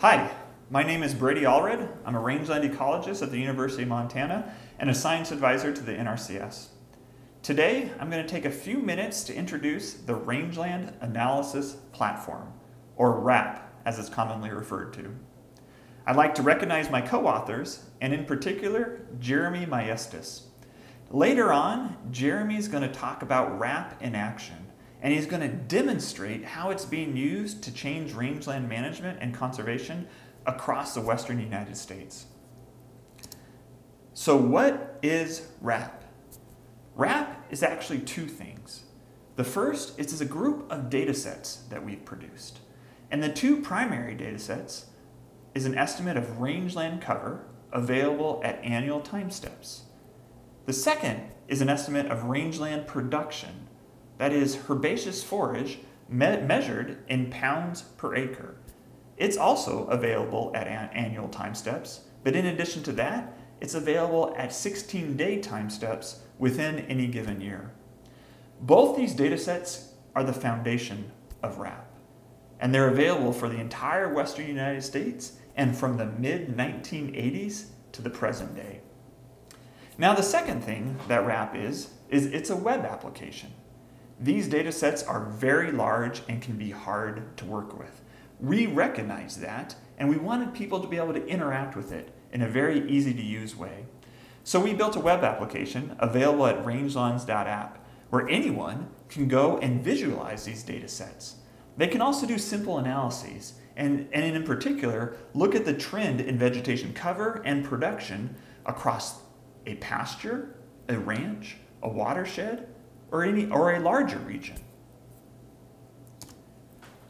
Hi, my name is Brady Allred. I'm a rangeland ecologist at the University of Montana and a science advisor to the NRCS. Today, I'm going to take a few minutes to introduce the Rangeland Analysis Platform, or RAP as it's commonly referred to. I'd like to recognize my co-authors, and in particular, Jeremy Maestas. Later on, Jeremy's going to talk about RAP in action, and he's going to demonstrate how it's being used to change rangeland management and conservation across the western United States. So what is RAP? RAP is actually two things. The first is a group of data sets that we've produced. And the two primary data sets is an estimate of rangeland cover available at annual time steps. The second is an estimate of rangeland production, that is herbaceous forage me measured in pounds per acre. It's also available at an annual time steps, but in addition to that, it's available at 16-day time steps within any given year. Both these data sets are the foundation of RAP, and they're available for the entire western United States and from the mid-1980s to the present day. Now the second thing that RAP is, is it's a web application. These data sets are very large and can be hard to work with. We recognize that, and we wanted people to be able to interact with it in a very easy to use way. So we built a web application available at rangelands.app where anyone can go and visualize these data sets. They can also do simple analyses and, and in particular, look at the trend in vegetation cover and production across a pasture, a ranch, a watershed, or, any, or a larger region.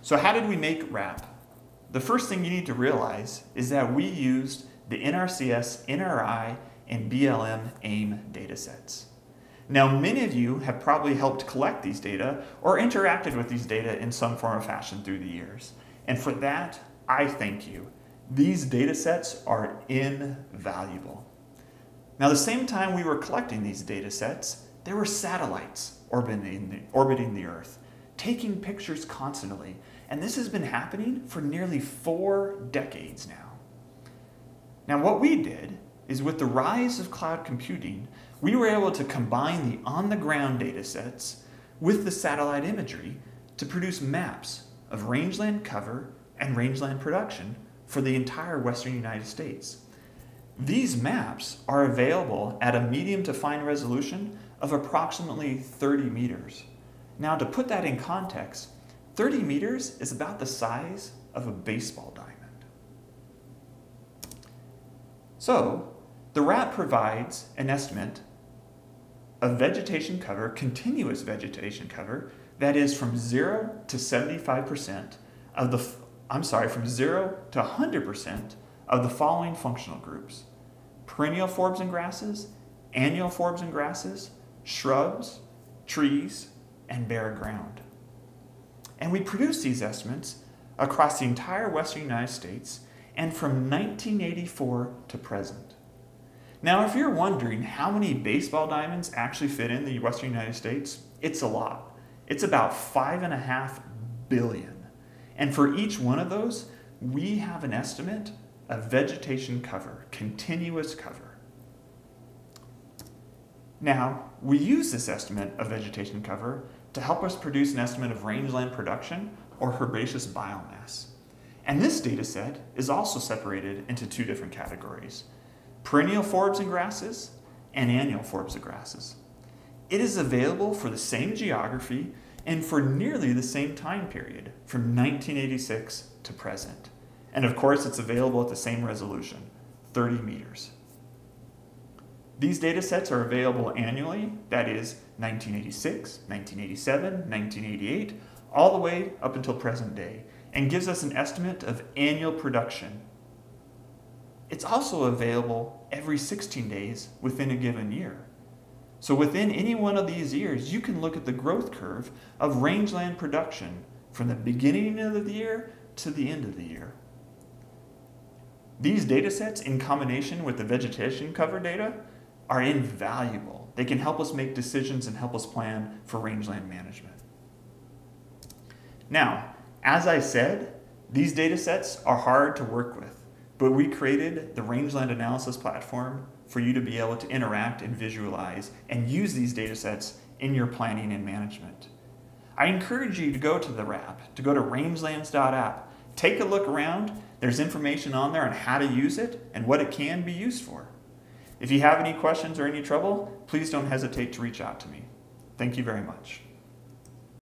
So how did we make RAP? The first thing you need to realize is that we used the NRCS, NRI, and BLM AIM datasets. Now, many of you have probably helped collect these data or interacted with these data in some form or fashion through the years. And for that, I thank you. These datasets are invaluable. Now, the same time we were collecting these datasets, there were satellites orbiting the, orbiting the Earth, taking pictures constantly. And this has been happening for nearly four decades now. Now, what we did is with the rise of cloud computing, we were able to combine the on-the-ground data sets with the satellite imagery to produce maps of rangeland cover and rangeland production for the entire western United States. These maps are available at a medium to fine resolution of approximately 30 meters. Now to put that in context, 30 meters is about the size of a baseball diamond. So, the RAP provides an estimate of vegetation cover, continuous vegetation cover, that is from 0 to 75% of the, I'm sorry, from 0 to 100% of the following functional groups. Perennial forbs and grasses, annual forbs and grasses, shrubs, trees, and bare ground. And we produce these estimates across the entire western United States and from 1984 to present. Now, if you're wondering how many baseball diamonds actually fit in the western United States, it's a lot. It's about five and a half billion. And for each one of those, we have an estimate of vegetation cover, continuous cover. Now, we use this estimate of vegetation cover to help us produce an estimate of rangeland production or herbaceous biomass. And this data set is also separated into two different categories, perennial forbs and grasses and annual forbs and grasses. It is available for the same geography and for nearly the same time period, from 1986 to present. And of course, it's available at the same resolution, 30 meters. These data sets are available annually, that is 1986, 1987, 1988, all the way up until present day, and gives us an estimate of annual production. It's also available every 16 days within a given year. So within any one of these years, you can look at the growth curve of rangeland production from the beginning of the year to the end of the year. These data sets, in combination with the vegetation cover data, are invaluable. They can help us make decisions and help us plan for rangeland management. Now, as I said, These data sets are hard to work with, but we created the rangeland analysis platform for you to be able to interact and visualize and use these data sets in your planning and management. I encourage you to go to the RAP, to go to rangelands.app. Take a look around. There's information on there on how to use it and what it can be used for. If you have any questions or any trouble, please don't hesitate to reach out to me. Thank you very much.